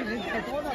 人太多了。